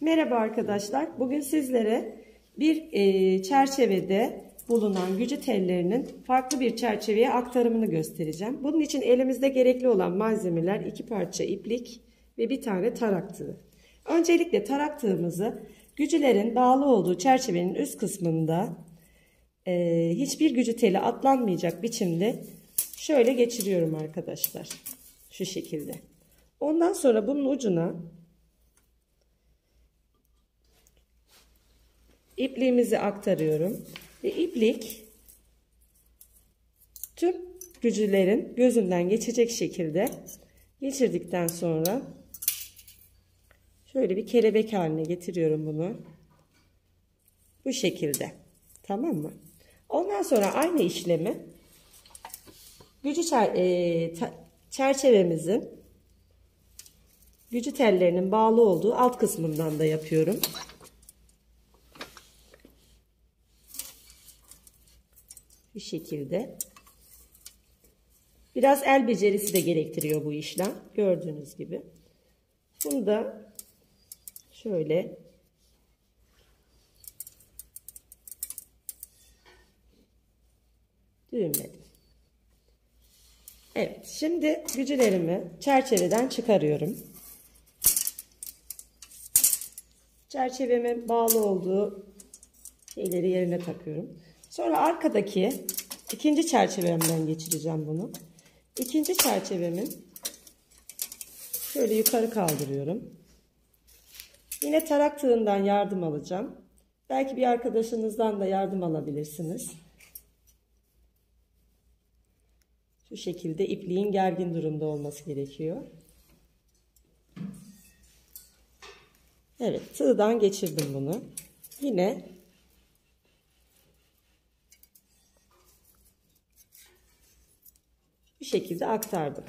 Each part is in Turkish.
Merhaba arkadaşlar. Bugün sizlere bir e, çerçevede bulunan gücü tellerinin farklı bir çerçeveye aktarımını göstereceğim. Bunun için elimizde gerekli olan malzemeler iki parça iplik ve bir tane tarak. Öncelikle tarak tığımızı gücülerin bağlı olduğu çerçevenin üst kısmında e, hiçbir gücü teli atlanmayacak biçimde şöyle geçiriyorum arkadaşlar. Şu şekilde. Ondan sonra bunun ucuna ipliğimizi aktarıyorum ve iplik tüm gücülerin gözünden geçecek şekilde geçirdikten sonra şöyle bir kelebek haline getiriyorum bunu. Bu şekilde. Tamam mı? Ondan sonra aynı işlemi gücü çer e, çerçevemizin gücü tellerinin bağlı olduğu alt kısmından da yapıyorum. Bu şekilde. Biraz el becerisi de gerektiriyor bu işlem. Gördüğünüz gibi. Bunu da şöyle düğümledim. Evet, şimdi gücülerimi çerçeveden çıkarıyorum. Çerçevemin bağlı olduğu şeyleri yerine takıyorum. Sonra arkadaki ikinci çerçevemden geçireceğim bunu. İkinci çerçevemin şöyle yukarı kaldırıyorum. Yine tarak tığından yardım alacağım. Belki bir arkadaşınızdan da yardım alabilirsiniz. Şu şekilde ipliğin gergin durumda olması gerekiyor. Evet tığdan geçirdim bunu. Yine bu şekilde aktardım.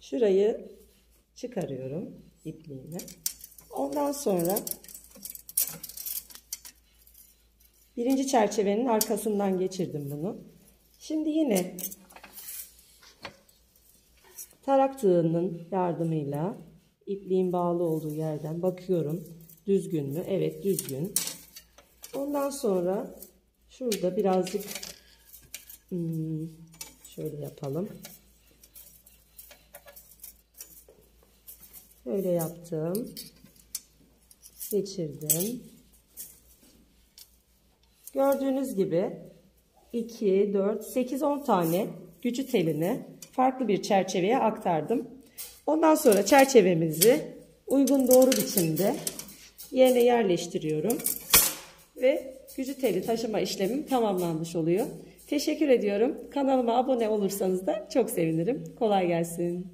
Şurayı çıkarıyorum ipliğimi. Ondan sonra birinci çerçevenin arkasından geçirdim bunu. Şimdi yine tarak tığının yardımıyla ipliğin bağlı olduğu yerden bakıyorum. Düzgün mü? Evet düzgün. Ondan sonra şurada birazcık hmm, şöyle yapalım. Böyle yaptım. Geçirdim. Gördüğünüz gibi 2, 4, 8, 10 tane gücü telini farklı bir çerçeveye aktardım. Ondan sonra çerçevemizi uygun doğru biçimde yerine yerleştiriyorum. Ve gücü teli taşıma işlemim tamamlanmış oluyor. Teşekkür ediyorum. Kanalıma abone olursanız da çok sevinirim. Kolay gelsin.